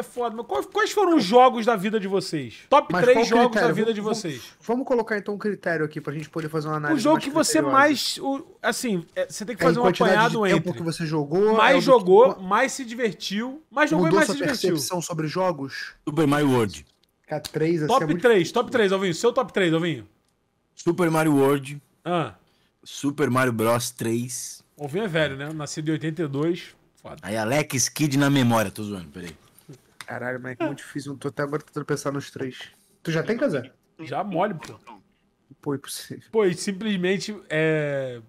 é foda. Mas quais, foram os jogos da vida de vocês? Top Mas 3 qual jogos critério? da vida de Vamos- vocês. Vamos colocar então um critério aqui pra gente poder fazer uma análise. O jogo mais que você mais. o- assim, é, você tem que É fazer um quantidade apanhado de tempo entre. que você jogou. Mais é o do- jogou, mais se divertiu. Mais jogou e Mudou mais sua se divertiu. percepção sobre jogos? Super Mario World. Cara, três, assim, Top é muito 3, top 3, Alvinho. Seu top 3, Alvinho. Super Mario World. Ah, Super Mario Bros 3. o Alvinho é velho, né? Nascido em 82. Foda. Aí Alex Kidd na memória, tô zoando, peraí. Caralho, mas é muito difícil. Eu tô até agora tentando pensar nos três. Tu já tem, Casé? Já mole, pô. Pô, impossível. Pô, e simplesmente é.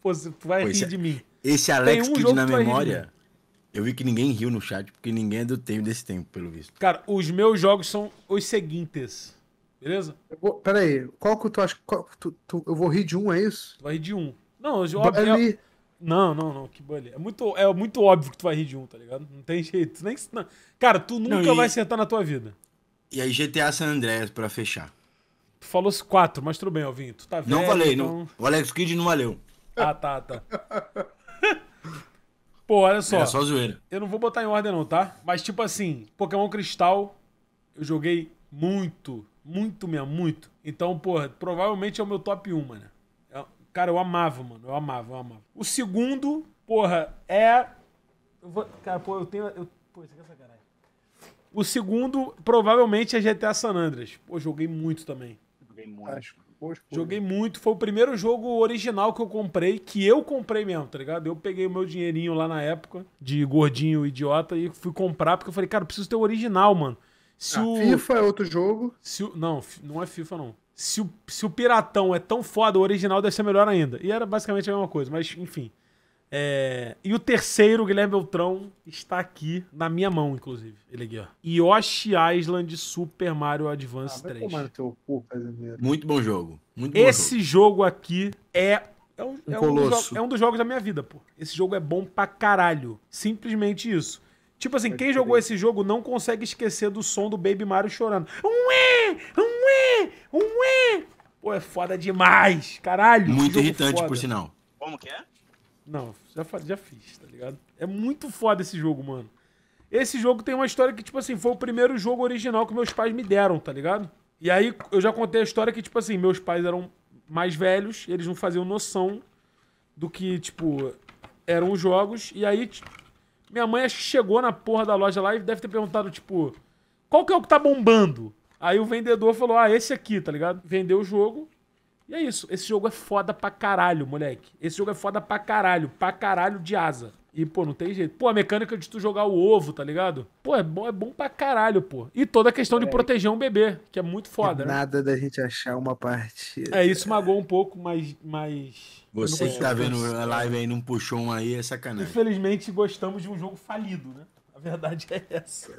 Pô, tu vai Pois rir é. de mim. Esse Alex um jogo na memória, eu vi que ninguém riu no chat, porque ninguém é do tempo desse tempo, pelo visto. Cara, os meus jogos são os seguintes. Beleza? Eu vou- Pera aí, qual que tu acha? qual- tu- tu- eu vou rir de um, é isso? Tu vai rir de um. Não, os óbvio. É-. Não, não, não, que bully. É muito, é muito óbvio que tu vai rir de um, tá ligado? Não tem jeito. Nem, não. Cara, tu nunca Não, e- vai acertar na tua vida. E aí GTA San Andreas pra fechar. Tu falou quatro, mas tudo bem, Alvinho. Tu tá velho, Não falei, então... não. O Alex Kidd não valeu. Ah, tá, tá. Pô, olha só. Era só zoeira. Eu não vou botar em ordem não, tá? Mas tipo assim, Pokémon Cristal, eu joguei muito, muito mesmo, muito. Então, porra, provavelmente é o meu top 1, mano. Cara, eu amava, mano. Eu amava, eu amava. O segundo, porra, é... eu vou- Cara, pô, eu tenho... Eu... Pô, isso aqui é sacanagem. O segundo, provavelmente, é GTA San Andreas. Pô, joguei muito também. Joguei muito. Acho. Joguei muito. Foi o primeiro jogo original que eu comprei, que eu comprei mesmo, tá ligado? Eu peguei o meu dinheirinho lá na época, de gordinho idiota, e fui comprar, porque eu falei, cara, eu preciso ter o original, mano. Se Ah, o. FIFA é outro jogo. se o- não, não é FIFA, não. Se o, se o Piratão é tão foda, o original deve ser melhor ainda. E era basicamente a mesma coisa, mas enfim. É, E o terceiro, Guilherme Beltrão, está aqui na minha mão, inclusive. Ele aqui, ó. Yoshi Island Super Mario Ah, Advance vai 3. tomar no teu cu. Muito bom jogo. Muito bom Esse jogo aqui é. É um, Um é, um dos é um dos jogos da minha vida, pô. Esse jogo é bom pra caralho. Simplesmente isso. Tipo assim, quem jogou esse jogo não consegue esquecer do som do Baby Mario chorando. Ué! Ué! Ué! Pô, é foda demais. Caralho. Muito jogo irritante, foda. por sinal. Como que é? Não, já, já fiz, tá ligado? É muito foda esse jogo, mano. Esse jogo tem uma história que, tipo assim, foi o primeiro jogo original que meus pais me deram, tá ligado? E aí eu já contei a história que, tipo assim, meus pais eram mais velhos, eles não faziam noção do que, tipo, eram os jogos. E aí, minha mãe chegou na porra da loja lá e deve ter perguntado, tipo, qual que é o que tá bombando? Aí o vendedor falou, ah, esse aqui, tá ligado? Vendeu o jogo. E é isso. Esse jogo é foda pra caralho, moleque. Esse jogo é foda pra caralho. Pra caralho de asa. E, pô, não tem jeito. Pô, a mecânica de tu jogar o ovo, tá ligado? Pô, é bom, é bom pra caralho, pô. E toda a questão de proteger um bebê, que é muito foda, né? Nada da gente achar uma partida. É, isso magoou um pouco, mas. mas... Você que tá vendo a live aí não puxou um aí, é sacanagem. Infelizmente, gostamos de um jogo falido, né? A verdade é essa.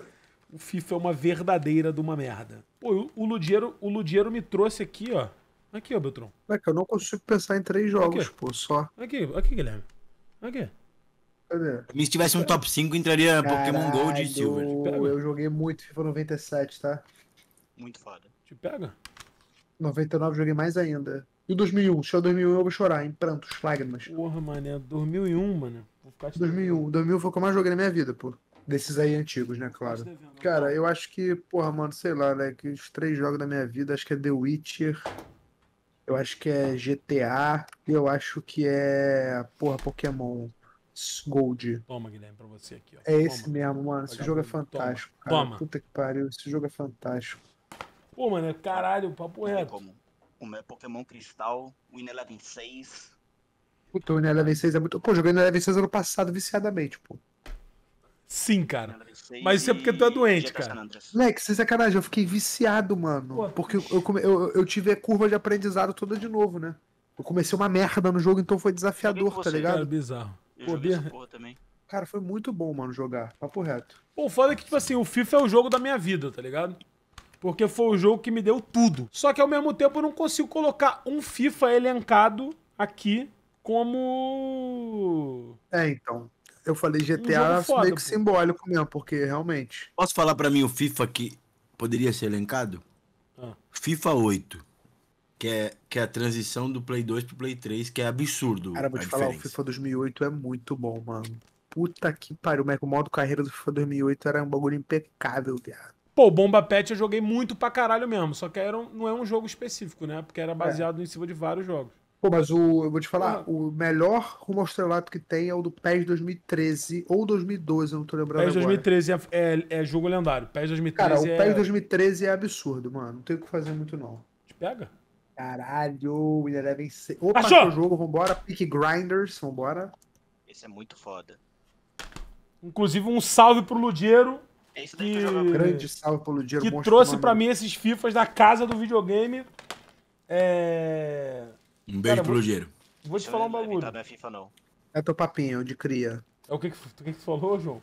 O FIFA é uma verdadeira de uma merda. Pô, o- o Ludiero, o Ludiero me trouxe aqui, ó. Aqui, ó, Beltrão. É que eu não consigo pensar em três jogos, quê? pô, só. Aqui, aqui, Guilherme. Aqui. Cadê? Se tivesse um top 5, entraria Pokémon Gold e Silver. Caralho, Eu joguei muito FIFA 97, tá? Muito foda. Te pega? 99 eu joguei mais ainda. E o 2001? Se é o 2001 eu vou chorar, em prantos, lágrimas. Porra, mané. 2001, mano. Vou ficar te 2001. 2001 foi o que eu mais joguei na minha vida, pô. Desses aí antigos, né, claro. Cara, eu acho que, porra, mano, sei lá, né? Que os três jogos da minha vida, acho que é The Witcher. Eu acho que é GTA. E eu acho que é, porra, Pokémon Gold. Toma, Guilherme, pra você aqui, ó. É esse Toma. mesmo, mano. Esse jogo é Vagabundo, toma. fantástico, cara. Toma. Puta que pariu, esse jogo é fantástico. Pô, mano, caralho, papo tem reto. como. O meu Pokémon Cristal, Win Eleven 6. Puta, o Eleven 6 é muito. Pô, joguei no Eleven 6 ano passado viciadamente, pô. Sim, cara. Win Eleven 6 Mas isso é porque tu é doente, cara. Andreas. Moleque, sem sacanagem, eu fiquei viciado, mano. Pô, porque eu, come- eu, eu tive a curva de aprendizado toda de novo, né? Eu comecei uma merda no jogo, então foi desafiador, tá você, ligado? Cara, bizarro. Eu Pô, Bia- porra também. Cara, foi muito bom, mano, jogar. Papo reto. Pô, o foda é que, tipo assim, o FIFA é o jogo da minha vida, tá ligado? Porque foi o jogo que me deu tudo. Só que ao mesmo tempo eu não consigo colocar um FIFA elencado aqui como. É, então. Eu falei Um GTA foda, meio que pô. simbólico mesmo, porque realmente. Posso falar pra mim o FIFA que poderia ser elencado? Ah. FIFA 8. Que é, que é a transição do Play 2 pro Play 3, que é absurdo. Cara, vou te falar, o diferença. FIFA 2008 é muito bom, mano. puta que pariu. Mas o modo carreira do FIFA 2008 era um bagulho impecável, viado. Pô, o Bomba Pet eu joguei muito pra caralho mesmo. Só que era um- não é um jogo específico, né? Porque era baseado em cima de vários jogos. Pô, mas o, eu vou te falar, Porra. o melhor rumo ao estrelato que tem é o do PES 2013 ou 2012, eu não tô lembrando PES agora. 2013 é, é, é jogo lendário. PES 2013 Cara, o é... PES 2013 é absurdo, mano. Não tem o que fazer muito, não. Te pega? Caralho, o Eleven... Opa, Achou! o jogo, vambora. Pick Grinders, vambora. Esse é muito foda. Inclusive um salve pro Ludiero, Esse daí que Que- eu jogava. Grande salve pro Ludiero, que monstro trouxe pra mim esses FIFAs da casa do videogame. É... Um beijo Cara, pro vou- Lugeiro. Vou te falar um é bagulho. Tá, não é FIFA, não. É teu papinho, de cria. É o que que, o que que tu falou, João?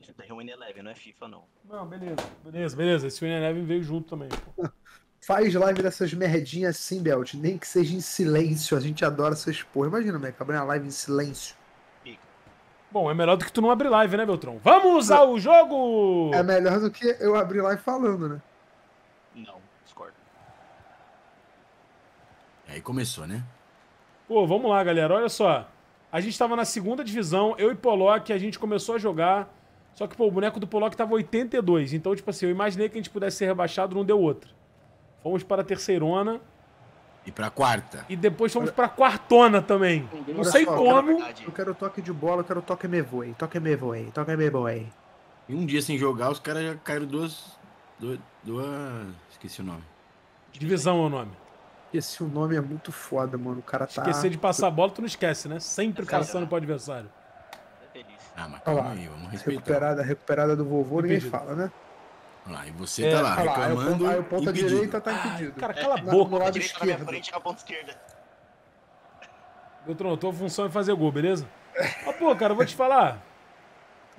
Esse daí é um Eleven, não é FIFA, não. Não, beleza. Beleza, beleza. Esse Winner Eleven veio junto também, pô. Faz live dessas merdinhas assim, Belt. Nem que seja em silêncio. A gente adora essas porra. Imagina, Mac, abrir uma live em silêncio. Bom, é melhor do que tu não abrir live, né, Beltrão? Vamos ao jogo! É melhor do que eu abrir live falando, né? Não, discordo. Aí começou, né? Pô, vamos lá, galera. Olha só. A gente tava na segunda divisão, eu e Pollock, a gente começou a jogar. Só que, pô, o boneco do Pollock tava 82. Então, tipo assim, eu imaginei que a gente pudesse ser rebaixado, não deu outra. Fomos para a terceirona E pra quarta. e depois fomos pra quartona também. Não Olha sei só, como. Eu quero toque de bola, eu quero toque me voe. Toque me voe, toque me voe. E um dia sem jogar, os caras já caíram duas. Duas. duas... Esqueci o nome. Divisão é o nome. Esse o nome é muito foda, mano. O cara tá. Esquecer de passar a bola, tu não esquece, né? Sempre Exato. passando pro adversário. É. Ah, mas calma aí, vamos respeitar. Recuperada, recuperada do vovô, ninguém fala, né? Lá, e você É, tá lá o reclamando. ponto, aí o ponta impedido. direita tá Ai, impedido. cara, cala a Na- boca. A lado direita na minha esquerdo. frente com a ponta esquerda. Beltrão, tua função é fazer gol, beleza? Mas, pô, cara, eu vou te falar.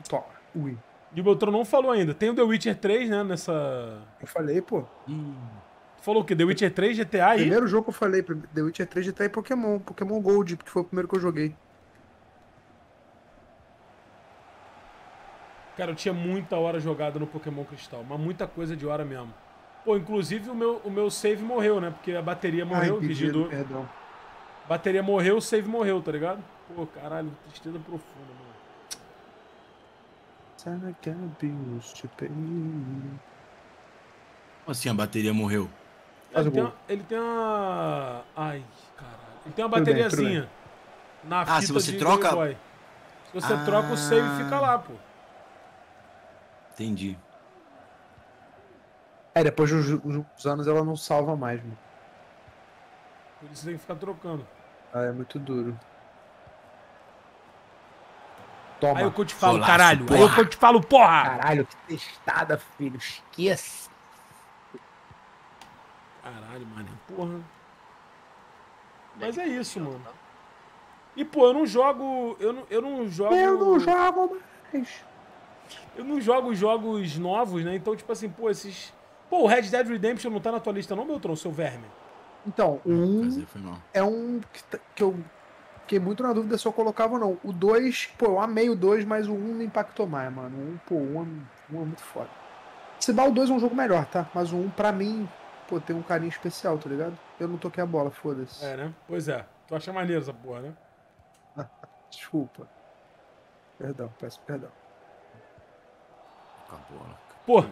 Toma. Ui. E o Beltrão não falou ainda. Tem o The Witcher 3, né? Nessa. Eu falei, pô. Tu falou o quê? The Witcher 3, GTA aí? Primeiro jogo que eu falei, The Witcher 3 de e Pokémon. Pokémon Gold, que foi o primeiro que eu joguei. Cara, eu tinha muita hora jogada no Pokémon Cristal, mas muita coisa de hora mesmo. Pô, inclusive o meu, o meu save morreu, né? Porque a bateria morreu, Ai, Vigido. perdão. Bateria morreu, o save morreu, tá ligado? Pô, caralho, tristeza profunda, mano. Como assim a bateria morreu? Ele tem, uma, ele tem uma. Ai, caralho. Ele tem uma Tudo bem, bateriazinha na fita Ah, se você de troca-. Se você Ah. troca, o save fica lá, pô. Entendi. É, depois dos, dos anos ela não salva mais, mano. Por isso tem que ficar trocando. Ah, é muito duro. Toma. Aí eu que eu te falo, Golaço, caralho. Aí porra. eu que eu te falo, porra! Caralho, que testada, filho. Esqueça. Caralho, mano. Porra. Mas é isso, mano. E, pô, eu não jogo. Eu não, eu não jogo. Eu não jogo mais. Eu não jogo jogos novos, né? Então, tipo assim, pô, esses. Pô, o Red Dead Redemption não tá na tua lista, não, Beltrão, seu verme? Então, o 1 Fazer foi mal. é um que, tá- que eu fiquei muito na dúvida se eu colocava ou não. O 2, pô, eu amei o 2, mas o 1 me impactou mais, mano. O 1, pô, o 1 é, o 1 é muito foda. Se dá o 2 é um jogo melhor, tá? Mas o 1, pra mim, pô, tem um carinho especial, tá ligado? Eu não toquei a bola, foda-se. É, né? Pois é. Tu acha maneiro essa porra, né? Desculpa. Perdão, peço perdão. Com a bola. cara. Pô,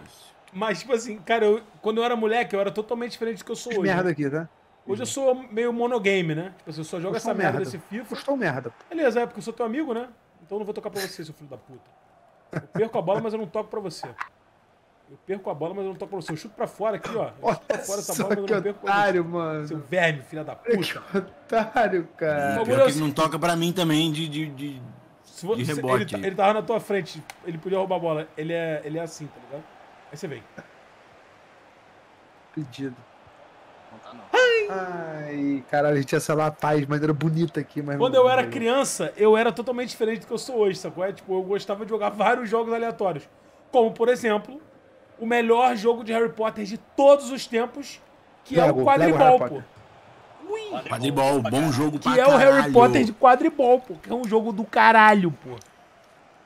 mas, tipo assim, cara, eu- quando eu era moleque, eu era totalmente diferente do que eu sou Fiz hoje. merda né? aqui, tá? Hoje eu sou meio monogame, né? Tipo assim, eu só jogo Eu essa merda merda. desse FIFA. Custou merda. Beleza, é porque eu sou teu amigo, né? Então eu não vou tocar pra você, seu filho da puta. Eu perco a bola, mas eu não toco pra você. Eu perco a bola, mas eu não toco pra você. Eu chuto pra fora aqui, ó. Eu chuto Olha pra fora essa bola, mas eu que não perco pra você. otário, mano. Seu verme, filha da Que puta. otário, cara. Bagulho Pior que ele não toca pra mim também de. de, de... Se vo- De rebote ele, tá- ele tava na tua frente, ele podia roubar a bola. Ele é, ele é assim, tá ligado? Aí você vem. Pedido. Não tá, não. Ai, caralho, a gente ia sei lá paz, mas era bonita aqui, mas. Quando eu era criança, eu era totalmente diferente do que eu sou hoje, sacou? É, tipo, eu gostava de jogar vários jogos aleatórios. Como, por exemplo, o melhor jogo de Harry Potter de todos os tempos, que é Lego, o Lego quadribol, pô. Ui! Quadribol, bom jogo pra Que é o Harry caralho. Potter de quadribol, pô. Que é um jogo do caralho, pô.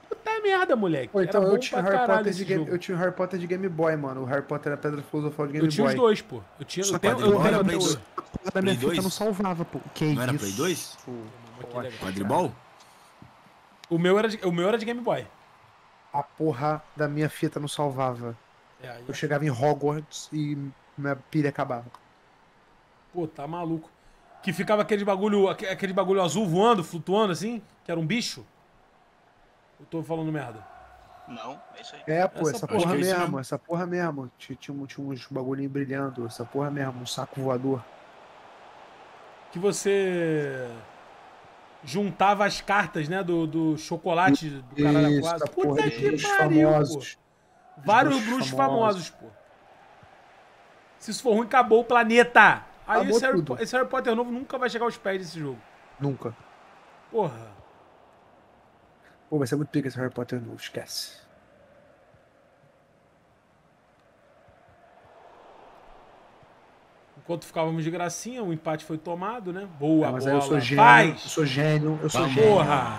Puta merda, moleque. Pô, então Era eu tinha, Harry caralho Potter de game, eu tinha o Harry Potter de Game Boy, mano. O Harry Potter era a Pedra Filosofal de Game Eu tinha Boy. os dois, pô. Eu tinha. Só Eu tenho, eu tenho era Play dois? Da minha Play fita não 2? salvava, pô. Que Não era isso? Play 2? Que legal. Quadribol? O meu era de, o meu era de Game Boy. A porra da minha fita não salvava. É, Eu chegava em Hogwarts e minha pilha acabava. Pô, tá maluco. Que ficava aquele bagulho, aque- aquele bagulho azul voando, flutuando assim, que era um bicho. Eu tô falando merda. Não, é isso aí. É, pô, Essa essa, porra é isso mesmo, mesmo. essa porra mesmo. Tinha, tinha, um- tinha uns bagulhinho brilhando, essa porra mesmo, um saco voador. Que você juntava as cartas, né, do, do chocolate do caralho Isso, quase. Puta que bruxos pariu, pô. famosos. Vários bruxos bruxos famosos. famosos, pô. Se isso for ruim, acabou o planeta. Aí esse Harry, esse Harry Potter novo nunca vai chegar aos pés desse jogo. Nunca. Porra. Pô, vai ser muito pica esse Harry Potter novo, esquece. Enquanto ficávamos de gracinha, o empate foi tomado, né? Boa, Ah, mas bola. aí eu sou gênio, Faz! eu sou gênio, eu sou Vamos. gênio. Porra!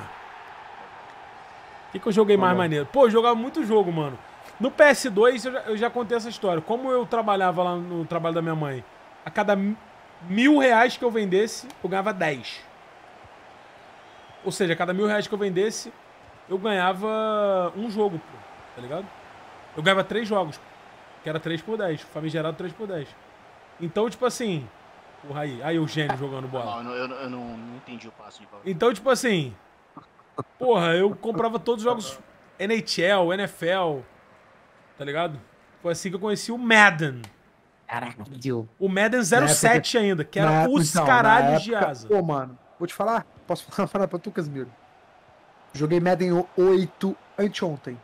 O que, que eu joguei mais Vamos. maneiro? Pô, eu jogava muito jogo, mano. No PS2 eu já, eu já contei essa história. Como eu trabalhava lá no trabalho da minha mãe, a cada mi- mil reais que eu vendesse, eu ganhava 10. Ou seja, a cada mil reais que eu vendesse, eu ganhava um jogo, pô. Tá ligado? Eu ganhava três jogos. Que era 3 por 10. Famigerado 3 por 10. Então, tipo assim. Porra aí. Aí o gênio jogando bola. Não, eu, não- eu não, não entendi o passo de bola. Então, tipo assim. Porra, eu comprava todos os jogos NHL, NFL. Tá ligado? Foi assim que eu conheci o Madden. Caralho. O Madden Na 07 ainda, que era os então, na caralhos de época- asa. Pô, mano, vou te falar? Posso falar uma parada pra tu, Casimiro? Joguei Madden 8 anteontem.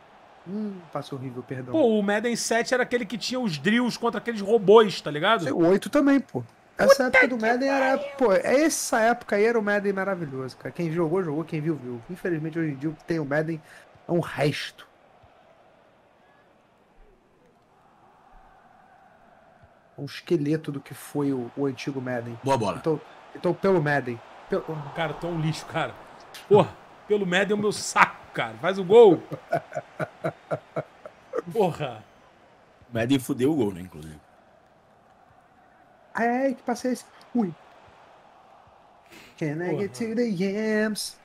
Hum, passe horrível, perdão. Pô, o Madden 7 era aquele que tinha os drills contra aqueles robôs, tá ligado? O 8 também, pô. Essa época do Madden era. Pô, essa época aí era o Madden maravilhoso, cara. Quem jogou, jogou. Quem viu, viu. Infelizmente, hoje em dia, tem o Madden é um resto. Um esqueleto do que foi o, o antigo Madden. Boa bola. Então, então pelo Madden. Pelo... Cara, tu é um lixo, cara. Porra, pelo Madden é o meu saco, cara. Faz o gol. Porra. Madden fudeu o gol, né, inclusive. Ai, que passei esse. Ui. Can I get to the yams?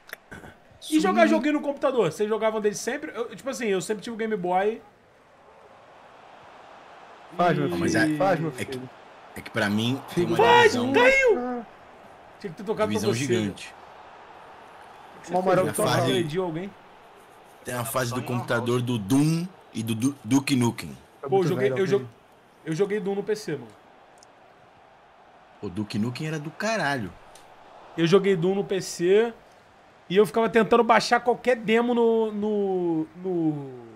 E jogar joguinho no computador? Vocês jogavam dele sempre? Eu, tipo assim, eu sempre tive o Game Boy. Faz, meu filho. mas é- Faz, meu é que- filho. É que pra mim tem uma Faz, divisão, caiu! Ah, Tinha que ter tocado pra divisão você. gigante. Você Você que faz. agrediu alguém? Tem a fase do computador do Doom e do Du- Duke Nukem. tá Pô, eu joguei, eu, jo- alguém. eu joguei Doom no PC, mano. O Duke Nukem era do caralho. Eu joguei Doom no PC e eu ficava tentando baixar qualquer demo no. no. no.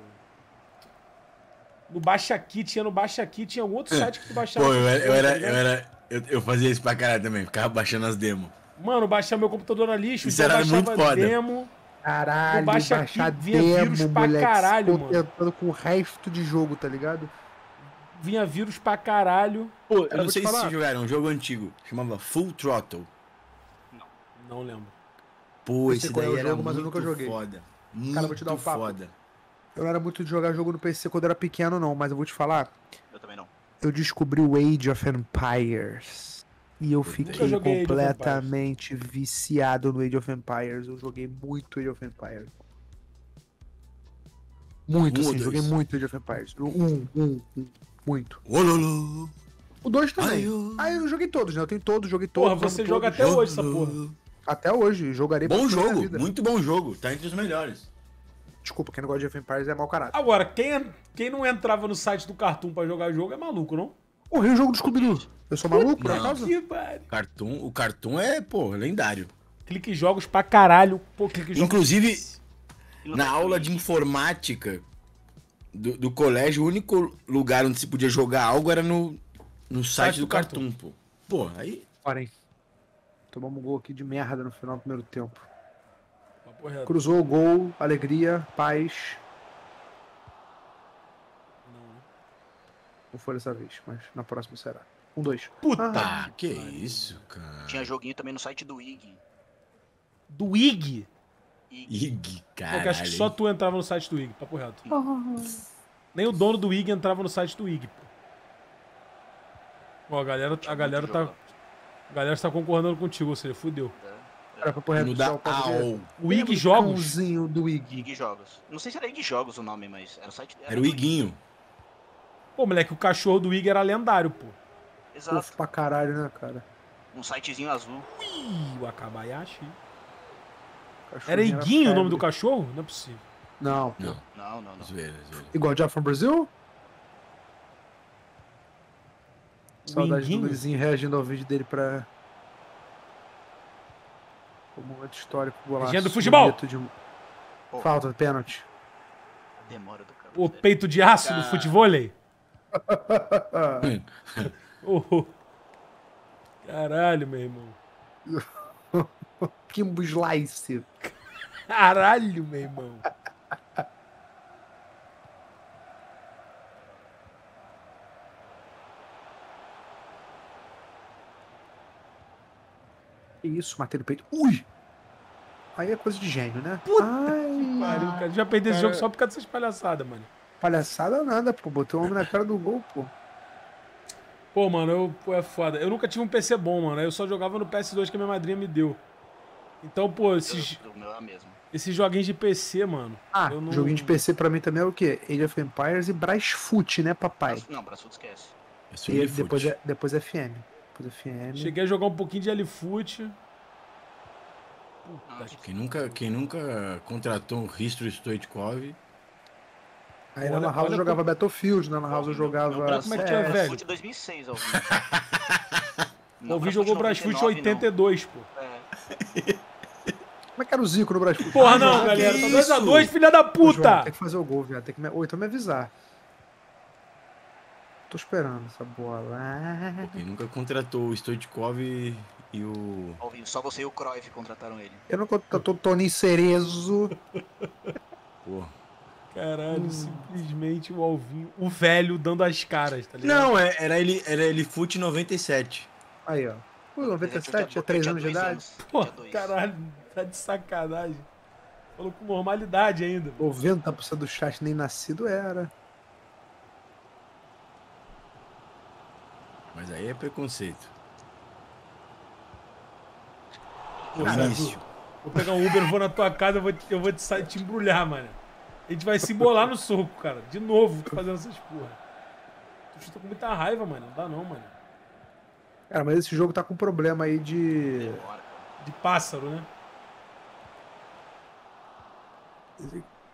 No Baixa Aqui, tinha no Baixa Aqui, tinha algum outro site que tu baixava. Pô, eu era. Eu, era, tá eu, era eu, eu fazia isso pra caralho também, ficava baixando as demos. Mano, baixar meu computador na lixo, Isso então eu era baixava muito foda. demo. Caralho, Baixa baixar Aqui vinha demo, vírus pra moleque. caralho, Tô mano. tentando com o resto de jogo, tá ligado? Vinha vírus pra caralho. Pô, eu Cara, não sei se vocês jogaram um jogo antigo, chamava Full Throttle. Não lembro. Pô, Eu esse é daí era jogo, mas eu muito nunca joguei. foda. Muito Cara, vou te dar um papo. foda. Eu não era muito de jogar jogo no PC quando eu era pequeno, não, mas eu vou te falar. Eu também não. Eu descobri o Age of Empires. E eu fiquei of completamente viciado no Age of Empires. Eu joguei muito Age of Empires. Muito, Um sim, joguei muito Age of Empires. Um, um, um, muito. Ololô. O 2 também. Eu- Ah, eu joguei todos, né? Eu tenho todos, joguei todos. Porra, você joga todos. até hoje essa porra. Até hoje, jogarei Bom jogo, vida. muito bom jogo. Tá entre os melhores. Desculpa, quem não gosta de Age of Empires é mau caráter. Agora, quem, quem não entrava no site do Cartoon pra jogar jogo é maluco, não? Porra, e o jogo do Scooby-Doo? Eu sou maluco, por acaso? Cartoon, o Cartoon é, pô, lendário. Clique jogos pra caralho. Pô, clique jogos. Inclusive, na Tetris? aula de informática do, do colégio, o único lugar onde se podia jogar algo era no, no site, do do Cartoon, pô. Pô, aí. Parem. Tomamos um gol aqui de merda no final do primeiro tempo. Cruzou o gol, alegria, paz. Não foi dessa vez, mas na próxima será. Um, dois. Puta. Ah, que isso, cara. Tinha joguinho também no site do IG. Do IG. IG. Ig, Porque acho que só tu entrava no site do IG, papo reto. Nem o dono do IG entrava no site do IG, pô. Ó, a galera, a galera tá. A galera está concordando contigo, ou seja, fudeu. É, Era pra porra No da. AOL. O Ig Jogos? cãozinho do Ig. Ig Jogos. Não sei se era Ig Jogos o nome, mas era o site. Era o Iguinho. Pô, moleque, o cachorro do Ig era lendário, pô. Exato. Fofo pra caralho, né, cara? Um sitezinho azul. Ih, o Akabayashi. Era Iguinho o nome do cachorro? Não é possível. Não, pô. Não, Não, não, não. zoeira, zoeira. Igual Jeff from Brasil? Saudade do Luizinho reagindo ao vídeo dele pra. O momento histórico. Golaço, Legenda do futebol. de-. Falta, pênalti. Demora do cara. O peito de aço do futevôlei? Oh. Caralho, meu irmão. Kimbo Slice. Caralho, meu irmão. Isso, matei no peito. Ui! Aí é coisa de gênio, né? Ai, Pariu, cara. Já perdi esse jogo só por causa dessas palhaçadas, mano. palhaçada nada, pô. Botou o homem na cara do gol, pô. Pô, mano, eu, pô, é foda. Eu nunca tive um PC bom, mano. Eu só jogava no PS2 que a minha madrinha me deu. Então, pô, esses, O meu é a mesma. esses joguinhos de PC, mano. Ah, eu não- joguinho de PC pra mim também é o quê? Age of Empires e Brasfoot, né, papai? Não, braço esquece. É E depois é, depois é FM. Depois FM. Cheguei a jogar um pouquinho de L-Foot. Quem nunca, quem nunca contratou um Risto Stoichkov, Aí na Olha- House eu jogava Battlefield, na Lan House eu Meu jogava. braço como é que é CS. velho? Foi de 2006, Alvin. O Alvin jogou Brasfoot 82, pô. É, Como é que era o Zico no Brasfoot? Porra, não, galera. Tá isso? 2x2, filha da João, puta! Tem que fazer o gol, viado. Tem que me... Ou então me avisar. Tô esperando essa bola. Ah. quem nunca contratou o Stoichkov e, e o. Alvin, só você e o Cruyff contrataram ele. Eu não contratou o Toninho Cerezo. Pô. Caralho, simplesmente o Alvinho, o velho dando as caras, tá ligado? Não, é- era ele, era ele Fute 97. Aí, ó. Pô, Eu 97, tinha eu 3 tinha anos de idade. Pô, caralho, tá de sacanagem. Falou com normalidade ainda. 90% do chat nem nascido era. Mas aí é preconceito. Pô. Sérgio, Vou pegar um Uber, vou na tua casa, eu vou te, eu vou te, te embrulhar, mano. A gente vai se embolar no soco, cara. De novo, fazendo essas porra. Tu chuta com muita raiva, mano. Não dá não, mano. Cara, mas esse jogo tá com problema aí de. De pássaro, né?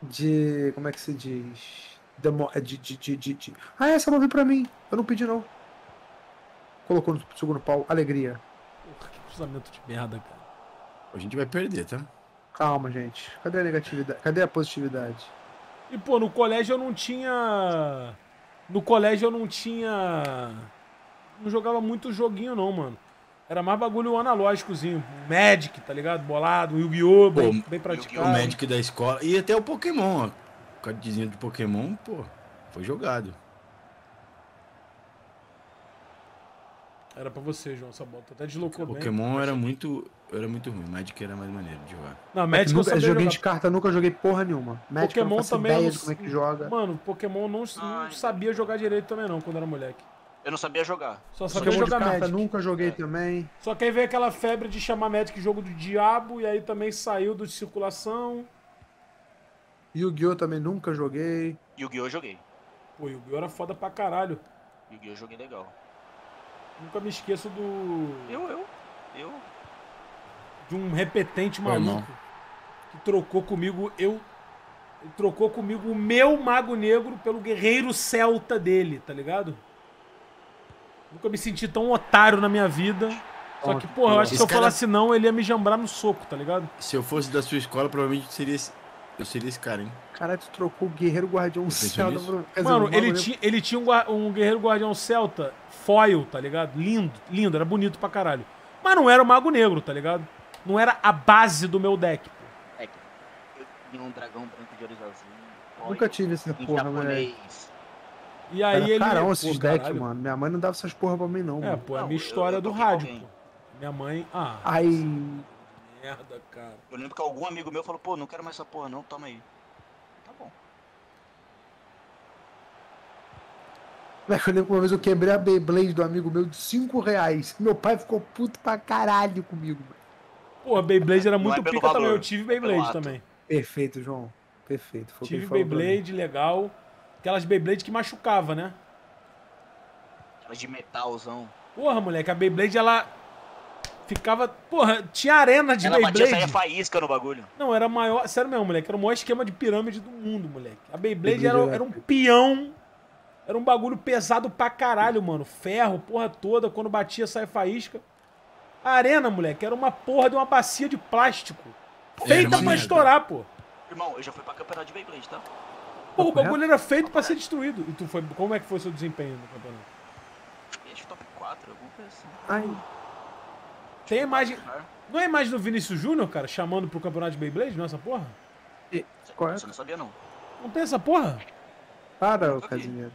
De. Como é que se diz? Demo... é De, de, de, de, de- Ah, essa não veio pra mim. Eu não pedi, não. Colocou no segundo pau. Alegria. Porra, que cruzamento de merda, cara. A gente vai perder, tá? Calma, gente. Cadê a negatividade? Cadê a positividade? E, pô, no colégio eu não tinha. No colégio eu não tinha. Não jogava muito joguinho, não, mano. Era mais bagulho analógicozinho. Magic, tá ligado? Bolado, Yu-Gi-Oh! Bem, bem O praticado. Magic da escola. E até o Pokémon, ó. O cardzinho de Pokémon, pô, foi jogado. Era pra você, João, essa bola. Tu até deslocou bem. Pokémon era muito. Era muito ruim. Magic era mais maneiro de jogar. Não, Magic eu nunca, joguinho jogar. de carta nunca joguei porra nenhuma. Magic Pokémon também ideia não de como é que joga. Mano, Pokémon não, não sabia jogar direito também não, quando era moleque. Eu não sabia jogar. Só sabia Pokémon de jogar carta Magic. nunca joguei É. também. Só que aí veio aquela febre de chamar Magic jogo do diabo, e aí também saiu do de circulação. Yu-Gi-Oh! também nunca joguei. Yu-Gi-Oh! joguei. Pô, e o Yu era foda pra caralho. Yu-Gi-Oh! eu joguei legal. Nunca me esqueço do. Eu, eu. Eu. de um repetente maluco mal. que trocou comigo. Eu. Ele trocou comigo o meu Mago Negro pelo guerreiro celta dele, tá ligado? Nunca me senti tão otário na minha vida. Só que, porra, eu acho que se eu cara- falasse não, ele ia me jambrar no soco, tá ligado? Se eu fosse da sua escola, provavelmente seria esse, eu seria esse cara, hein? Caralho, tu trocou o Guerreiro Guardião Celta. pro- Mano, ele, tinha, ele tinha um, um guerreiro guardião celta foil, tá ligado? Lindo, lindo, era bonito pra caralho. Mas não era o Mago Negro, tá ligado? Não era a base do meu deck, pô. É, eu tinha um dragão branco de olhos azul. Nunca tive essa porra, japonês. E aí Era ele. carão pô, esses decks, caralho. mano. Minha mãe não dava essas porra pra mim, não. É, mano. pô, é a minha história eu do rádio, pô. Minha mãe. Ah, Ai. Merda, cara. Eu lembro que algum amigo meu falou, pô, não quero mais essa porra não, toma aí. Tá bom. Moleque, Eu lembro que uma vez eu quebrei a Beyblade do amigo meu de 5 reais. Meu pai ficou puto pra caralho comigo. mano. Porra, Beyblade era muito é pica também. valor, Eu tive é Beyblade também. Perfeito, João. Perfeito. Foi Tive. Beyblade, legal. Aquelas Beyblade que machucava, né? Aquelas de metalzão. Porra, moleque, a Beyblade, ela ficava... Porra, tinha arena de Ela batia, saía Beyblade. faísca no bagulho. Não, era maior... Sério mesmo, moleque. Era o maior esquema de pirâmide do mundo, moleque. A Beyblade, Beyblade era, era- um peão. Era um bagulho pesado pra caralho, mano. Ferro, porra toda. Quando batia, saia faísca. A arena, moleque, era uma porra de uma bacia de plástico. Feita pra merda. estourar, pô. Irmão, eu já fui pra campeonato de Beyblade, tá? Pô, o bagulho era feito pra ser destruído. E tu foi... Como é que foi o seu desempenho no campeonato? Acho que top 4, alguma coisa assim. Ai, Tem a imagem... Né? Não é a imagem do Vinícius Júnior, cara, chamando pro campeonato de Beyblade, não é essa porra? qual é? Você não sabia, não. Não tem essa porra? Para, ô. Casimiro.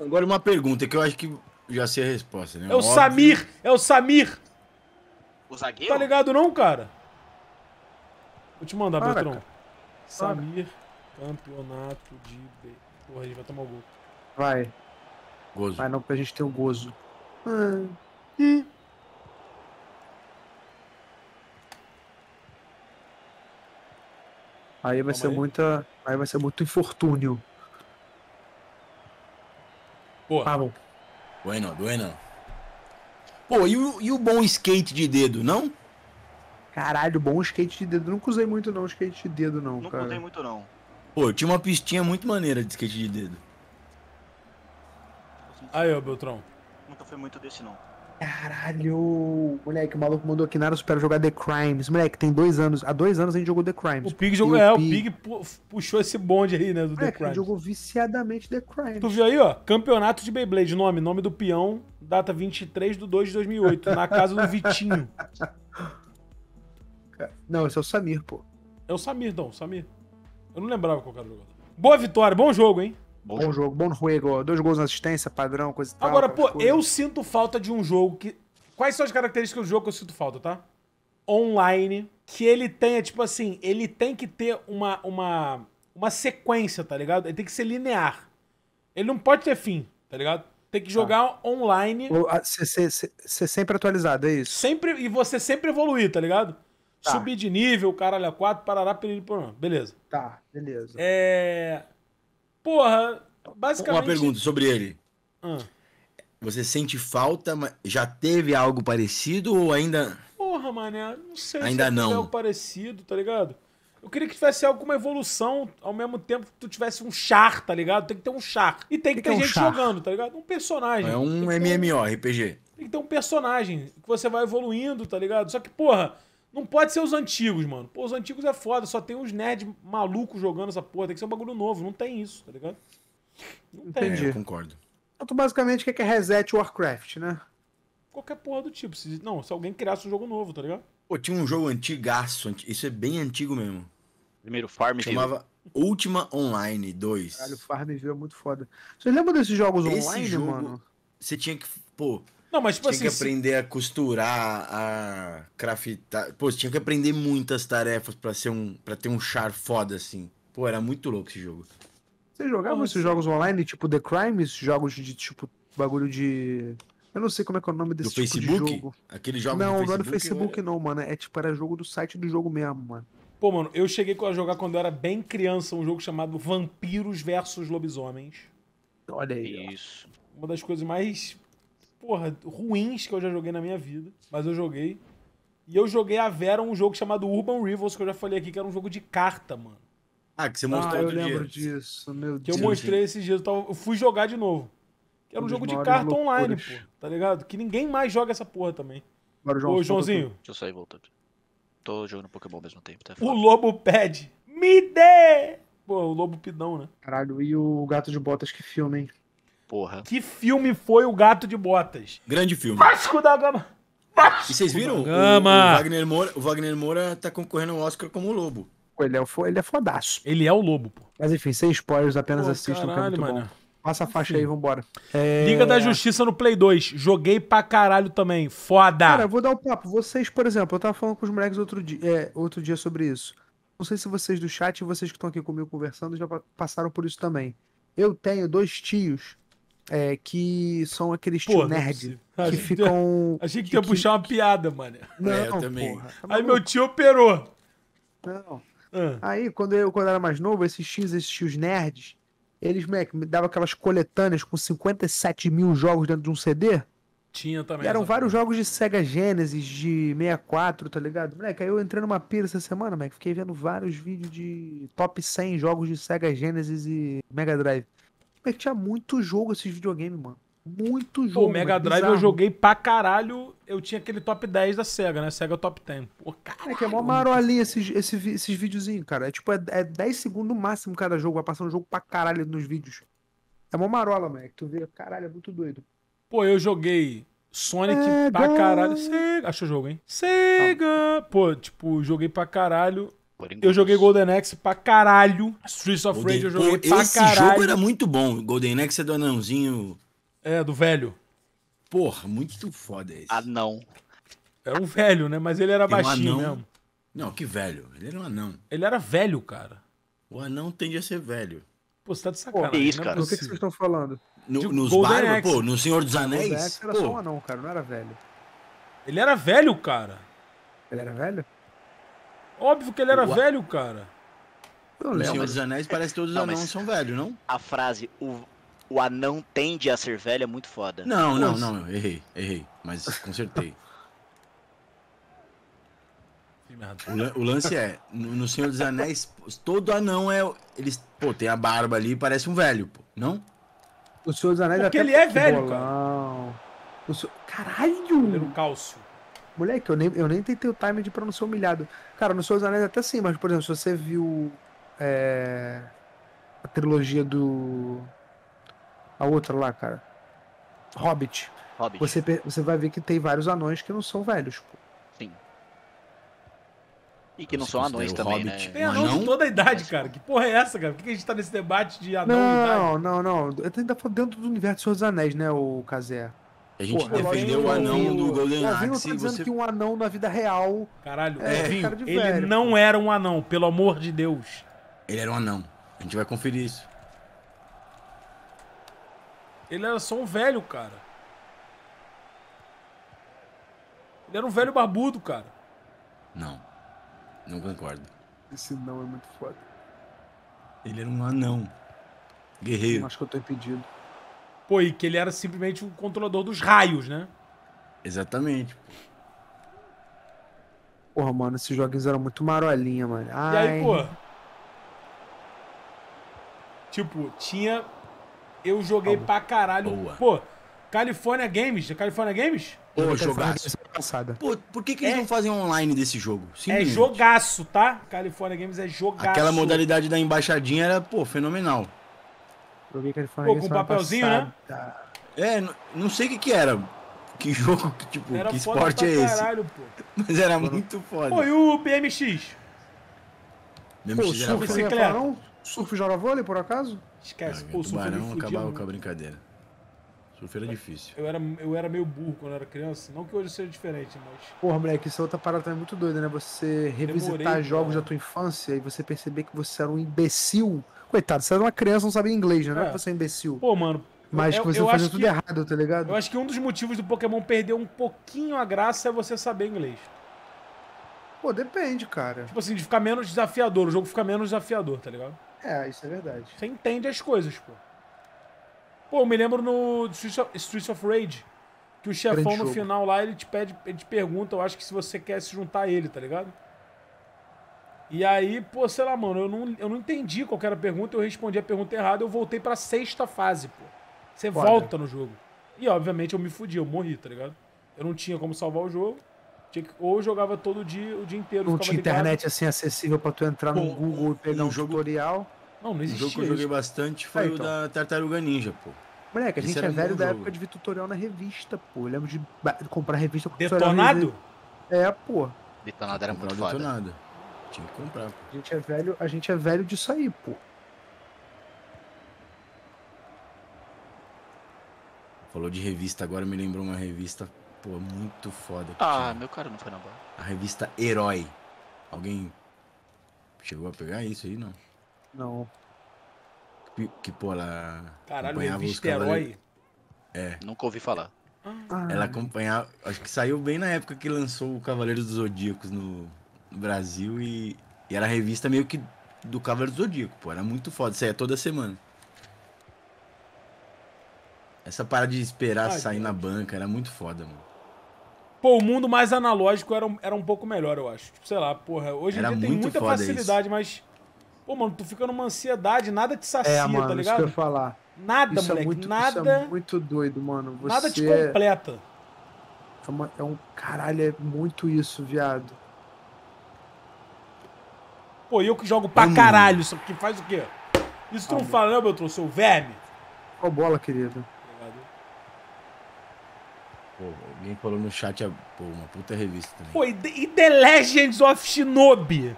Agora uma pergunta que eu acho que já sei a resposta, né? É o Óbvio. Samir! É o Samir! O zagueiro? Tá ligado não, cara? Vou te mandar, Para, Beltrão. Samir, campeonato de... Be- Porra, gente vai tomar o gol. Vai. Gozo. Vai não, pra gente ter o gozo. Ah, Aí vai Calma ser aí. muita. Aí vai ser muito infortúnio. Porra, Ah, bom. Bueno, bueno. Pô, e o, e o bom skate de dedo, não? Caralho, bom skate de dedo. Nunca usei muito não skate de dedo, não, Nunca cara. usei muito, não. Pô, tinha uma pistinha muito maneira de skate de dedo. aí, ó, Beltrão. Nunca fui muito desse, não. Caralho! Moleque, o maluco mandou aqui nada supera jogar The Crimes. Moleque, tem dois anos. Há dois anos a gente jogou The Crimes. O Pig jogou... É, o Pig pu- puxou esse bonde aí, né, do The Moleque, gente Crimes. jogou viciadamente The Crimes. Tu viu aí, ó? Campeonato de Beyblade, nome, nome do peão, data 23 de 2 de 2008, na casa do Vitinho. Não, esse é o Samir, pô. É o Samir, não, Samir. Eu não lembrava qual era o jogador. Boa vitória, bom jogo, hein? Bom Bom jogo. jogo, bom jogo. Dois gols na assistência, padrão, coisa e tal. Agora, pô, coisas. eu sinto falta de um jogo que. Quais são as características do jogo que eu sinto falta, tá? Online, que ele tenha, tipo assim, ele tem que ter uma, uma, uma sequência, tá ligado? Ele tem que ser linear. Ele não pode ter fim, tá ligado? Tem que jogar online O- a- Ser sempre atualizado, é isso? sempre e você sempre evoluir, tá ligado? Tá. Subir de nível, caralho, a 4, parará, porã. Beleza. Tá, beleza. É. Porra, basicamente. Uma pergunta sobre ele. Ah. Você sente falta, mas já teve algo parecido ou ainda. Porra, mané, não sei Ainda se não. é algo parecido, tá ligado? Eu queria que tivesse algo com uma evolução, ao mesmo tempo que tu tivesse um char, tá ligado? Tem que ter um char. E tem que, que ter é um gente char? jogando, tá ligado? Um personagem. É um Tem que ter MMO, RPG. Tem que ter um personagem que você vai evoluindo, tá ligado? Só que, porra, não pode ser os antigos, mano. Pô, os antigos é foda, só tem uns nerds malucos jogando essa porra. Tem que ser um bagulho novo. Não tem isso, tá ligado? Não tem. Entendi. É, eu concordo. Então, tu basicamente quer que é reset Warcraft, né? Qualquer porra do tipo. Se- não, se alguém criasse um jogo novo, tá ligado? Pô, tinha um jogo antigaço, anti- isso é bem antigo mesmo. Primeiro Farmville. Chamava Ultima Online 2. Caralho, o Farmville é muito foda. Vocês lembram desses jogos Esse online, jogo- mano? Você tinha que, pô, Não, mas tipo tinha assim. que se- aprender a costurar, a craftar. Pô, você tinha que aprender muitas tarefas pra ser um, para ter um char foda assim. Pô, era muito louco esse jogo. Vocês jogavam Porra, esses jogos online, tipo The Crimes? Jogos de, tipo, bagulho de... Eu não sei como é que é o nome Do desse tipo de Facebook? jogo. Aquele jogo Não, do não é do Facebook. Não, mano. É tipo, era jogo do site do jogo mesmo, mano. Pô, mano, eu cheguei a jogar quando eu era bem criança um jogo chamado Vampiros versus Lobisomens. Olha aí. Isso. Uma das coisas mais, porra, ruins que eu já joguei na minha vida. Mas eu joguei. E eu joguei a Vera um jogo chamado Urban Rivals, que eu já falei aqui, que era um jogo de carta, mano. Ah, que você mostrou Ah, eu lembro dia. disso, meu Que eu Deus. mostrei esses dias. Eu, eu fui jogar de novo. Que era um Um jogo de carta online, loucuras. pô. Tá ligado? Que ninguém mais joga essa porra também. Agora o João Ô, Joãozinho, Deixa eu sair voltando. Tô jogando Pokémon ao mesmo tempo, tá? o. Lobo pede. Me dê! Pô, o Lobo Pidão, né? Caralho, e o Gato de Botas, que filme, hein? Porra. Que filme foi o Gato de Botas? Grande filme. Vasco da Gama! Vasco E vocês viram? O, o Gama! Wagner Moura, o Wagner Moura tá concorrendo ao Oscar como lobo. Pô, Ele é, fo- ele é fodaço. Ele é o Lobo, pô. Mas enfim, sem spoilers, apenas Pô, assistam, que é caralho, muito mano. bom. Passa a faixa Enfim. aí, vambora. É... Liga da Justiça no Play 2. Joguei pra caralho também. Foda! Cara, eu vou dar o papo. Vocês, por exemplo, eu tava falando com os moleques outro dia, é, outro dia sobre isso. Não sei se vocês do chat e vocês que estão aqui comigo conversando já pa- passaram por isso também. Eu tenho dois tios é, que são aqueles tio é nerd. possível. que Achei que, ficam. achei que tu ia puxar uma piada, mano. Não, É, eu também. porra, tá Aí meu tio operou. Não. Ah, Aí, quando eu, quando eu era mais novo, esses tios, esses tios nerds, eles, moleque, me davam aquelas coletâneas com 57 mil jogos dentro de um CD. tinha também. E eram vários porra. jogos de Sega Genesis, de 64, tá ligado? Moleque, aí eu entrei numa pira essa semana, moleque, fiquei vendo vários vídeos de top 100 jogos de Sega Genesis e Mega Drive. Tinha muito jogo esses videogames, mano. Muito jogo. Pô, o Mega Drive eu bizarro. joguei pra caralho. Eu tinha aquele top 10 da SEGA, né? SEGA Top 10. Pô, caralho. É que é mó marolinha esses, esse, vi- esses videozinhos, cara. É tipo, é, é 10 segundos no máximo cada jogo. Vai passar um jogo pra caralho nos vídeos. É mó marola, moleque. Tu vê, caralho, é muito doido. Pô, eu joguei Sonic Sega. pra caralho. Sega. Achou o jogo, hein? Sega. Pô, tipo, joguei pra caralho. Eu joguei Golden Axe pra caralho. Streets of Rage eu Golden- joguei Pô, pra esse caralho. jogo era muito bom. Golden Axe é do anãozinho. É, do velho. Porra, muito foda esse. Ah, não. Era um velho, né? Mas ele era Tem um baixinho anão. mesmo. Não, que velho. Ele era um anão. Ele era velho, cara. O anão tende a ser velho. Pô, você tá de sacanagem. que isso, não é cara? Do que, que vocês estão falando? No, De nos Golden bárbaros, Axe. pô, no Senhor dos O Anéis. Axe era só um Pô, anão, cara. Não era velho. Ele era velho, cara. Ele era velho? Óbvio que ele era velho, cara. Eu não no lembro. Senhor dos Anéis parece que todos os Não, anões são velhos, não? A frase, o, o anão tende a ser velho é muito foda. Não, não, Nossa. não. Errei, errei. Mas consertei. O, o lance é, no, Senhor dos Anéis, todo anão é. Eles, pô, tem a barba ali e parece um velho, pô. Não? O Senhor dos Anéis Porque até ele é velho, bolão. O Senhor- Ele era Caralho! um cálcio. Moleque, eu nem, eu nem tentei o time de pra não ser humilhado. Cara, no Senhor dos Anéis até sim, mas, por exemplo, se você viu é, a trilogia do. A outra lá, cara. Hobbit. Hobbit. Você, você vai ver que tem vários anões que não são velhos, pô. Sim. E que não Você são anões também, Hobbit- né? Tem anão de toda a idade, cara. Que porra é essa, cara? Por que a gente tá nesse debate de anão e idade? Não, não, não. Eu tô ainda falando dentro do universo do Senhor dos Anéis, né, o Kazé? A gente Porra, defendeu o anão do Golden Axe tá dizendo você. que um anão na vida real Caralho, é, Alvin, cara de ele velho. não era um anão, pelo amor de Deus. Ele era um anão. A gente vai conferir isso. Ele era só um velho, cara. Ele era um velho barbudo, cara. Não. Não concordo. Esse não é muito foda. Ele era um anão. Guerreiro. Acho que eu tô impedido. Pô, e que ele era simplesmente um controlador dos raios, né? Exatamente. Porra, mano, esses joguinhos eram muito marolinha, mano. E Ai, aí, pô. Tipo, tinha. Eu joguei pra caralho. Boa. Pô, California Games. California Games? Pô, jogaço. passada. Pô, por que, que eles É. não fazem online desse jogo? É jogaço, tá? California Games é jogaço. Aquela modalidade da embaixadinha era, pô, fenomenal. Pô, com semana papelzinho, né? passada. É, n- não sei o que que era. Que jogo, que, tipo, Era que esporte é esse? caralho, pô. Mas era muito foda. Pô, e o BMX? Mesmo Pô, era surf, bicicleta. não? Surf joga vôlei, por acaso? Esquece, Ah, pô, o surf tubarão acabava com a brincadeira. Surf era difícil. Eu era, eu era meio burro quando eu era criança. Não que hoje seja diferente, mas. Porra, moleque, isso é outra parada também muito doida, né? Você revisitar Demorei, jogos cara. da tua infância e você perceber que você era um imbecil. Coitado, você era uma criança, não sabia inglês, né? Não é É. que você é imbecil. Pô, mano. Mas eu, que você eu fazia tudo que, errado, tá ligado? Eu acho que um dos motivos do Pokémon perder um pouquinho a graça é você saber inglês. Pô, depende, cara. Tipo assim, de ficar menos desafiador. O jogo fica menos desafiador, tá ligado? É, isso é verdade. Você entende as coisas, pô. Pô, eu me lembro no Streets of, Streets of Rage. Que o chefão Grande no jogo. final lá, ele te pede, ele te pergunta, eu acho que se você quer se juntar a ele, tá ligado? E aí, pô, sei lá, mano, eu não, eu não entendi qual que era a pergunta, eu respondi a pergunta errada, eu voltei pra sexta fase, pô. Você Foda. volta no jogo. E obviamente eu me fudi, eu morri, tá ligado? Eu não tinha como salvar o jogo. Tinha que- ou eu jogava todo dia, o dia inteiro, Não tinha ligado. internet assim acessível pra tu entrar no Pô, Google e pegar um jogo- tutorial. Não, não existia jogo que eu joguei isso. bastante foi É, o então. da Tartaruga Ninja, pô. Moleque, a gente é velho da jogo. época de ver tutorial na revista, pô. Eu lembro de comprar revista com tutorial. Detonado? É, pô. Detonado era muito o foda. detonado. Tinha que comprar, pô. A gente é velho, a gente é velho disso aí, pô. Falou de revista, agora me lembrou uma revista, pô, muito foda. Ah, tinha. meu cara não foi na bola. A revista Herói. Alguém chegou a pegar isso aí, não? Não. Que, pô, ela Caralho, acompanhava os revista cavaleiros. herói. Nunca ouvi falar. Ah, Ela acompanhava. Acho que saiu bem na época que lançou o Cavaleiros dos Zodíacos no, no Brasil e, e era a revista meio que do Cavaleiro do Zodíaco, pô. Era muito foda. Saía toda semana. Essa parada de esperar Ai, sair Deus. na banca era muito foda, mano. Pô, o mundo mais analógico era, um- era um pouco melhor, eu acho. Tipo, sei lá, porra. Hoje em dia tem muita facilidade, mas. Pô, mano, tu fica numa ansiedade, nada te sacia, É, tá mano, isso que eu ligado? ia falar. Nada, Isso é, moleque. muito, nada. isso é muito doido, mano. Você Nada te completa. é, uma- é um caralho, é muito isso, viado. Pô, eu que jogo pra Hum. caralho, isso aqui faz o quê? Isso tu não Ah, fala, não, Beltrão, seu verme? Qual bola, querido? Tá ligado? Pô, alguém falou no chat, é, pô, uma puta revista também. Pô, e The Legends of Shinobi?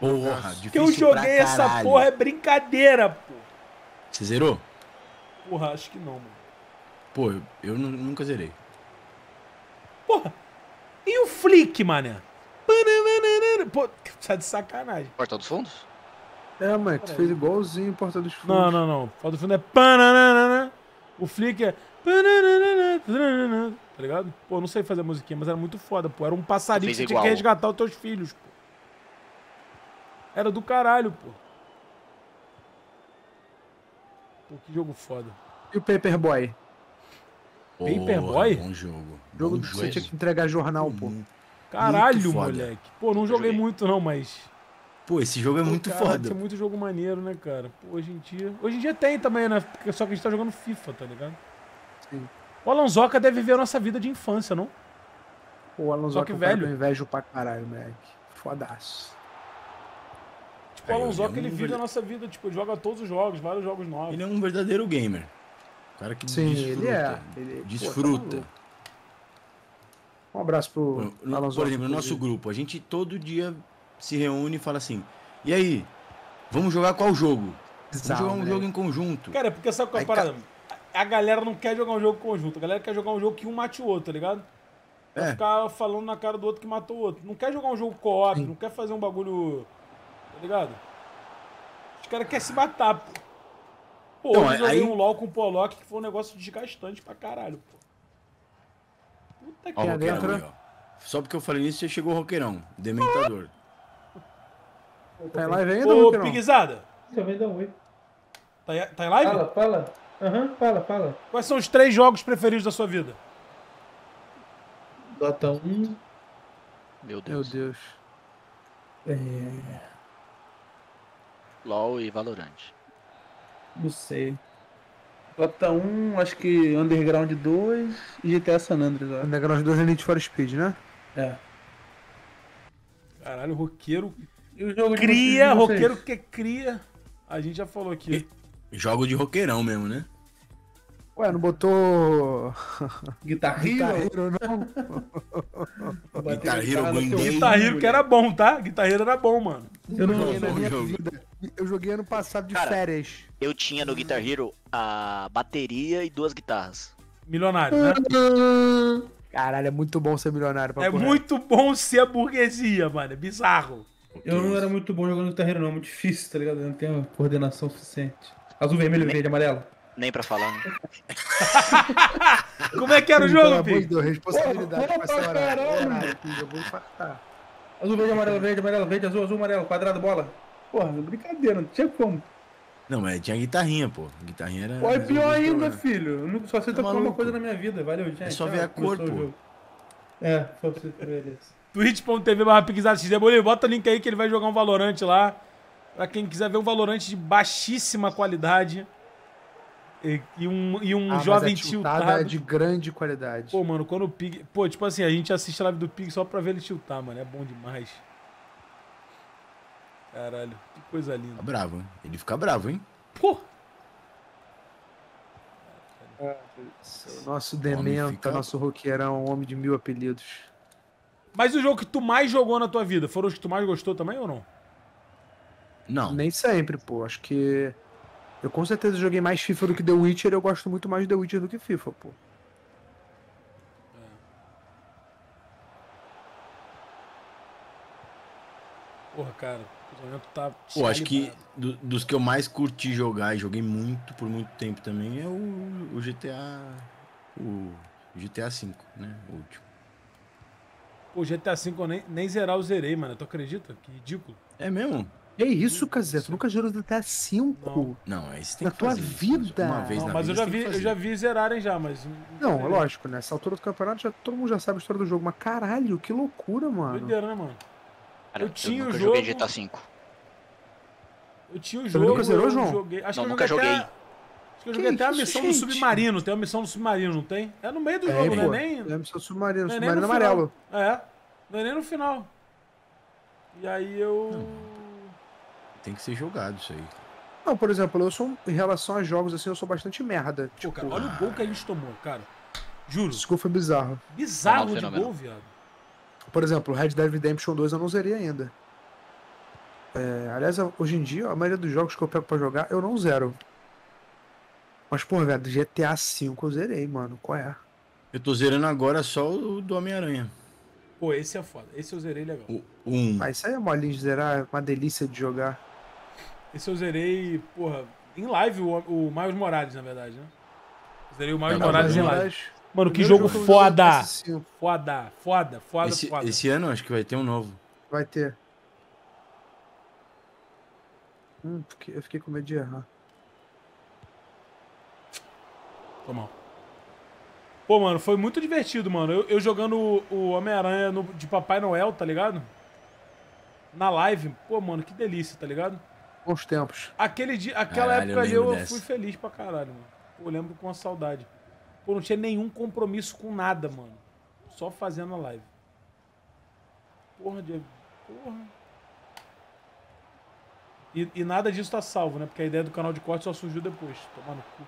Porra, difícil Que eu pra joguei essa porra é brincadeira, pô. Você zerou? Porra, acho que não, mano. Pô, eu, eu nu- nunca zerei. Porra. E o Flick, mané? Pô, tá de sacanagem. Porta dos Fundos? É, mano, tu fez igualzinho Porta dos Fundos. Não, não, não. Foda do fundo é pananana. O Flick é. Tá ligado? Pô, não sei fazer musiquinha, mas era muito foda, pô. Era um passarinho que tinha que resgatar os teus filhos, pô. Era do caralho, pô. Pô, que jogo foda. E o Paperboy? Paperboy? Porra, Bom jogo. Jogo bom que você tinha que entregar jornal, pô. Caralho, moleque. Pô, não joguei Joguei. muito não, mas... Pô, esse jogo é muito Cara, foda. Tem muito jogo maneiro, né, cara? Pô, hoje em dia... Hoje em dia tem também, né? Porque Só que a gente tá jogando FIFA, tá ligado? Sim. O Alanzoca deve ver a nossa vida de infância, não? O Alonso Só que é velho. eu invejo pra caralho, moleque. Fodaço. O Alonso, ele é ele vive a nossa vida, tipo, ele joga todos os jogos, vários jogos novos. Ele é um verdadeiro gamer. O cara que Sim, desfruta. ele é. Ele, pô, tá Desfruta. um abraço pro no- Alonso. por exemplo, no nosso grupo, a gente todo dia se reúne e fala assim: e aí, vamos jogar qual jogo? Vamos jogar um jogo em conjunto. Cara, porque sabe qual é a parada? A galera não quer jogar um jogo conjunto, a galera quer jogar um jogo que um mate o outro, tá ligado? Pra É. ficar falando na cara do outro que matou o outro. Não quer jogar um jogo co-op, não quer fazer um bagulho. Tá ligado? Os caras querem se matar, pô. Pô, Então, eu aí- um LOL com o Pollock que foi um negócio desgastante pra caralho, pô. Puta que roqueirão ó. Só porque eu falei nisso, você chegou o roqueirão. Dementador. Tá em live ainda, Ô, Luquinão? Piguizada, Também dá um oi. tá, em- tá em live? Fala, fala. Aham, fala, fala. Quais são os três jogos preferidos da sua vida? Dota 1. Meu Meu Deus. Deus. É, LOL e Valorant. não sei. Dota 1, acho que Underground 2 e GTA San Andreas, ó. Underground 2 é Need for Speed, né? É. Caralho, roqueiro E o jogo de cria, vocês, roqueiro que cria. A gente já falou aqui. Jogo de roqueirão mesmo, né? Ué, não botou Guitar Hero? Guitar Hero, não? Guitar Hero, Green Guitar Hero que era bom, tá? Guitar Hero era bom, mano. Eu não, joguei na minha vida. Eu joguei ano passado de Cara, férias. Eu tinha no Guitar Hero a bateria e duas guitarras. Milionário, né? Caralho, é muito bom ser milionário. É reto. muito bom ser a burguesia, mano. É bizarro. eu não era muito bom jogando Guitar Hero, não. Muito difícil, tá ligado? Eu não tenho coordenação suficiente. Azul, vermelho, verde, amarelo. Nem pra falar, né? Como é que era o Pelo jogo, amor de Pig? Deus, responsabilidade Porra, pra caralho. Caralho, filho, eu vou infartar. Azul, verde, amarelo, verde, amarelo, verde, azul, azul, amarelo, quadrado, bola. Porra, brincadeira, não tinha como. Não, mas tinha guitarrinha, pô. Guitarrinha era. Pô, é pior ainda, filho. Eu só sei Tá tocar uma coisa na minha vida. Valeu, gente. É só ver a cor, pô. jogo. É, foi pra você ver isso. twitch.tv barra bota o link aí que ele vai jogar um Valorante lá. Pra quem quiser ver um Valorante de baixíssima qualidade. E, e um, e um Ah, mas jovem a tiltada tiltado. é de grande qualidade. Pô, mano, quando o Pig. Pô, tipo assim, a gente assiste a live do Pig só pra ver ele tiltar, mano. É bom demais. Caralho, que coisa linda. Fica bravo, hein? Ele fica bravo, hein? Pô, O nosso dementa, fica- nosso roqueirão, homem de mil apelidos. mas o jogo que tu mais jogou na tua vida, foram os que tu mais gostou também ou não? Não. Nem sempre, pô. Acho que. Eu com certeza joguei mais FIFA do que The Witcher. Eu gosto muito mais de The Witcher do que FIFA, pô. Porra, cara, o cruzamento tá. Pô, acho que do- dos que eu mais curti jogar e joguei muito por muito tempo também é o, o GTA. O GTA V, né? O último. Pô, GTA V eu nem, nem zerar eu zerei, mano. Tu acredita? Que ridículo. É mesmo? Que isso, Cazé? Tu nunca jogou até 5? Não, aí você tem Na que tua fazer isso. vida. Uma vez Não, na mas eu vida já você tem vi, que eu já vi zerarem já, mas. Não, é lógico, nessa altura do campeonato já todo mundo já sabe a história do jogo. Mas caralho, que loucura, mano. Doideira, né, mano? Cara, Eu tinha o nunca jogo- joguei GTA V. Eu tinha o Você jogo. nunca zerou, eu João? Joguei. Acho Não, que eu nunca joguei. joguei. Até, acho que eu Que joguei até a isso, missão do gente? submarino. Tem a missão do submarino, não tem? É no meio do jogo, não pô. é nem. É missão submarino, Não é nem submarino no amarelo. É, não é nem no final. E aí eu. Tem que ser jogado isso aí. Não, por exemplo, eu sou, em relação a jogos assim, eu sou bastante merda. Pô, Tipo, cara, olha o gol que a gente tomou, cara. Juro. esse gol foi bizarro. Bizarro de gol, viado. Por exemplo, Red Dead Redemption 2 eu não zerei ainda. É, aliás, hoje em dia, a maioria dos jogos que eu pego pra jogar, eu não zero. Mas, pô, velho, GTA V eu zerei, mano. Qual é? Eu tô zerando agora só o do Homem-Aranha. Pô, esse é foda. Esse eu zerei legal. O 1. Mas isso aí é molinho de zerar, é uma delícia de jogar. Esse eu zerei, porra, em live o, o Miles Morales, na verdade, né? Zerei o Miles Não, Morales em live. Mano, que jogo joguei foda! no PS5. Foda, foda, foda, Esse, foda. esse ano acho que vai ter um novo. Vai ter. Hum, eu fiquei com medo de errar. Foi mal. Pô, mano, foi muito divertido, mano. Eu, eu jogando o, Homem-Aranha de Papai Noel, tá ligado? Na live. Pô, mano, que delícia, tá ligado? Bons tempos. Aquele dia, aquela Caralho, época eu ali eu, fui feliz pra caralho, mano. Pô, eu lembro com a saudade. Pô, não tinha nenhum compromisso com nada, mano. Só fazendo a live. Porra, de. Porra. E, e nada disso tá salvo, né? Porque a ideia do canal de corte só surgiu depois. Tomar no cu.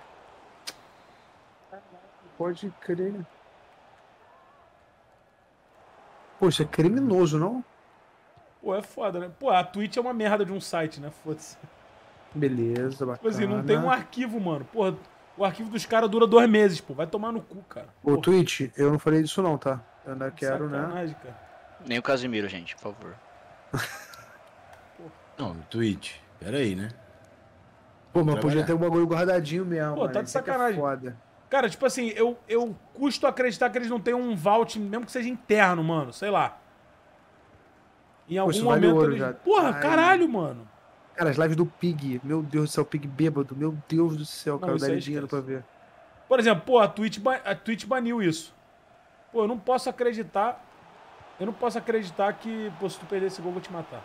Pode crer. Pô, isso é criminoso, não? Pô, é foda, né? Pô, a Twitch é uma merda de um site, né? Foda-se. Beleza, bacana. Tipo assim, não tem um arquivo, mano. Porra, o arquivo dos caras dura dois meses, pô. Vai tomar no cu, cara. Ô, Porra, Twitch, eu não falei disso não, tá? Eu ainda quero, né? sacanagem, cara. Nem o Casimiro, gente, por favor. Não, Twitch. Pera aí, né? Pô, mas podia ter um bagulho guardadinho mesmo. Pô, mano. tá de é que é sacanagem. foda. Cara, tipo assim, eu, eu custo acreditar que eles não tenham um vault, mesmo que seja interno, mano. Sei lá. Em algum vale momento ouro eles... Porra, Ai. caralho, mano. Cara, as lives do Pig. Meu Deus do céu, Pig bêbado. Meu Deus do céu, cara. Eu daria dinheiro pra ver. Por exemplo, pô, a Twitch, a Twitch baniu isso. Pô, eu não posso acreditar. Eu não posso acreditar que, pô, se tu perder esse gol, eu vou te matar.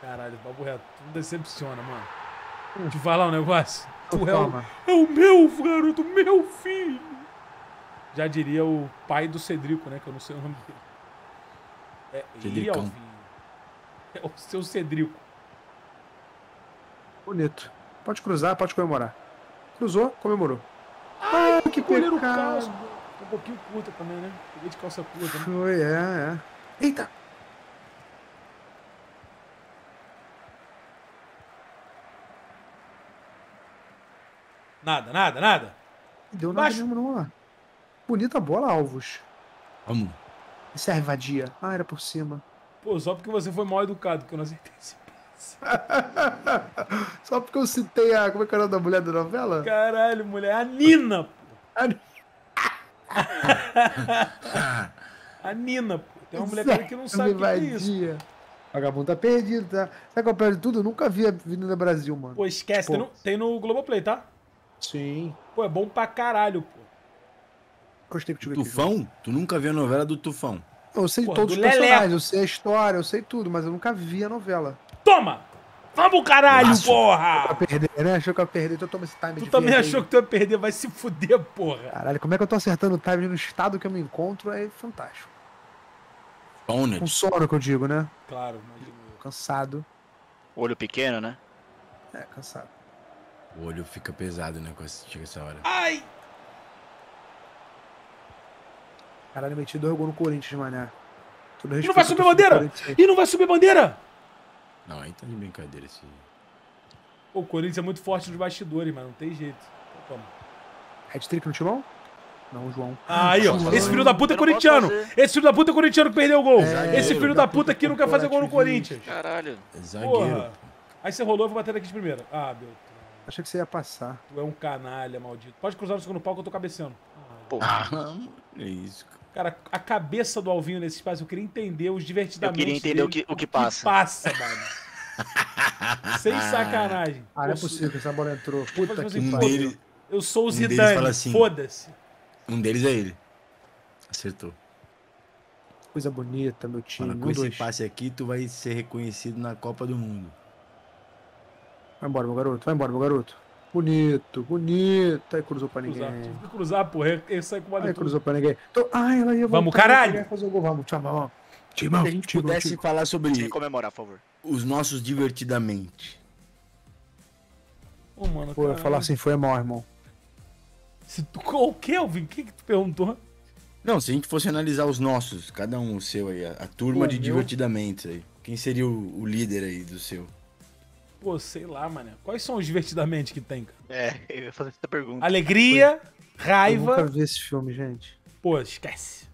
Caralho, papo reto. Tu me decepciona, mano. Te falar um negócio. Tu é o, é o meu garoto, meu filho. Já diria o pai do Cedrico, né? Que eu não sei o nome dele. É, Cedricão. Alvinho. É o seu Cedrico. Bonito. Pode cruzar, pode comemorar. Cruzou, comemorou. Ai, que goleiro pecado. calça. Um pouquinho curta também, né? Peguei de calça curta, né? Foi, é, é. Eita! Nada, nada, nada. Deu nada Baixo. mesmo não. Bonita bola, Alvos. Vamos. Isso é vadia. Ah, era por cima. Pô, só porque você foi mal educado, que eu não acertei esse. Só porque eu citei a. Como é que era o nome da mulher da novela? Caralho, mulher. A Nina, pô. A- A Nina, pô. Tem uma mulher cara que não sabe o é isso. Vagabundo tá perdido, tá? Sabe qual é de tudo? Eu nunca vi a Avenida Brasil, mano. Pô, esquece. Tem Pô. no, tem no Globoplay, tá? Sim. Pô, é bom pra caralho, pô. Gostei que tive aqui. Tufão? Tu nunca viu a novela do Tufão? Eu sei Pô, todos do os personagens, Leleco. eu sei a história, eu sei tudo, mas eu nunca vi a novela. Toma! Vamos, caralho. Pra porra! perder, né? Achou que eu ia perder, então toma esse time Tu de também achou aí. que tu ia perder, vai se fuder, porra. Caralho, como é que eu tô acertando o time no estado que eu me encontro é fantástico. Com Stoned. sono que eu digo, né? Claro, imagino eu. Cansado. Olho pequeno, né? É, cansado. O olho fica pesado, né? Quando chega essa hora. Ai! Caralho, meti dois gols no Corinthians, mané. Todo E não vai subir bandeira! E não vai subir bandeira! Não, aí tá de brincadeira esse. Pô, o Corinthians é muito forte nos bastidores, mas não tem jeito. Toma. Hat-trick no timão? Não, João. Aí, ó. Esse filho da puta é corintiano. Esse filho da puta é corintiano que perdeu o gol. É, Esse filho da puta aqui não quer fazer gol no Corinthians. Caralho. É zagueiro. Porra. Aí você rolou, eu vou bater daqui de primeira. Ah, Beltrão. Achei que você ia passar. Tu é um canalha, maldito. Pode cruzar no segundo pau que eu tô cabeceando. porra. Ah, é isso. cara. Cara, a cabeça do Alvinho nesse espaço, eu queria entender os divertidamente. Eu queria entender o que- o que passa. passa, mano. Sem sacanagem. Ah, não é Eu sou- possível que essa bola entrou. Puta que você Um deles, Eu sou o Um deles Zidane, fala assim, foda-se. um deles é ele. Acertou. Coisa bonita, meu time. Um, com esse dois. passe aqui, tu vai ser reconhecido na Copa do Mundo. Vai embora, meu garoto. Vai embora, meu garoto. Bonito, bonito. Aí cruzou pra Cruzar. ninguém. Tive que cruzar, porra. Ele sai com uma Aí cruzou pra ninguém. Tô... Ai, ela ia Vamos, voltar, caralho! ia Fazer o gol. Vamos, tchau, vamos. Timão, Se a gente timão, pudesse timão. falar sobre Sem comemorar, por favor. os nossos divertidamente. Ô, mano, Pô, eu ia caralho. falar assim, foi mal, irmão. Se tu... O que, Alvin? O que que tu perguntou? Não, se a gente fosse analisar os nossos, cada um o seu aí, a, a turma Pô, de meu? divertidamente aí. Quem seria o, o líder aí do seu? Pô, sei lá, mano. Quais são os divertidamente que tem, cara? É, eu ia fazer essa pergunta. Alegria, Eu nunca raiva. vi esse filme, gente. Pô, esquece.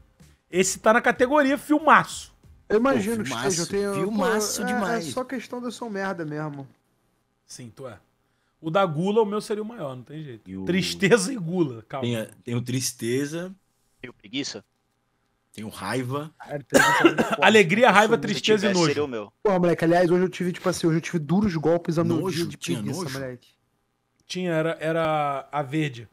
Esse tá na categoria filmaço. Eu imagino Pô, que filmaço, esteja. Eu tenho... filmaço Pô, é- demais. É só questão de eu ser um merda mesmo. Sim, tu é. O da gula, o meu seria o maior, não tem jeito. E o- Tristeza e gula, calma. Tem, a- tem o tristeza, Tem o preguiça? Tem o raiva. Alegria, raiva, tristeza e tivesse, seria nojo. o meu. Porra, moleque, aliás, hoje eu tive, tipo assim, hoje eu tive duros golpes a Nojo? de Tinha preguiça, nojo? moleque. Tinha, era, era a verde.